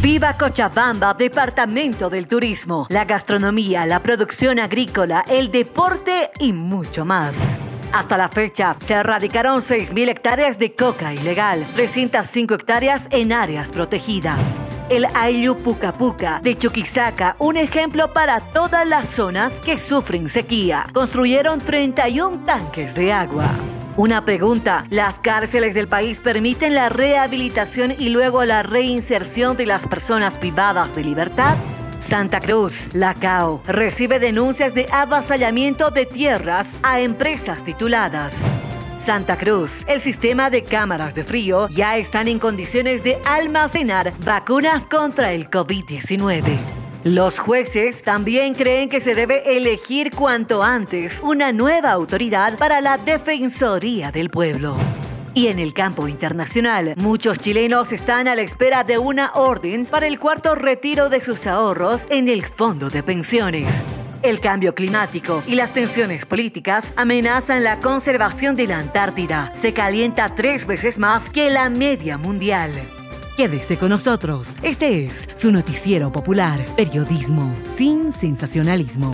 Viva Cochabamba, departamento del turismo, la gastronomía, la producción agrícola, el deporte y mucho más. Hasta la fecha, se erradicaron 6.000 hectáreas de coca ilegal, 305 hectáreas en áreas protegidas. El Ayllu Puca Puca de Chuquisaca, un ejemplo para todas las zonas que sufren sequía. Construyeron 31 tanques de agua. Una pregunta, ¿las cárceles del país permiten la rehabilitación y luego la reinserción de las personas privadas de libertad? Santa Cruz, Lacao, recibe denuncias de avasallamiento de tierras a empresas tituladas. Santa Cruz, el sistema de cámaras de frío ya están en condiciones de almacenar vacunas contra el COVID-19. Los jueces también creen que se debe elegir cuanto antes una nueva autoridad para la Defensoría del Pueblo. Y en el campo internacional, muchos chilenos están a la espera de una orden para el cuarto retiro de sus ahorros en el fondo de pensiones. El cambio climático y las tensiones políticas amenazan la conservación de la Antártida. Se calienta tres veces más que la media mundial. Quédese con nosotros. Este es su noticiero popular. Periodismo sin sensacionalismo.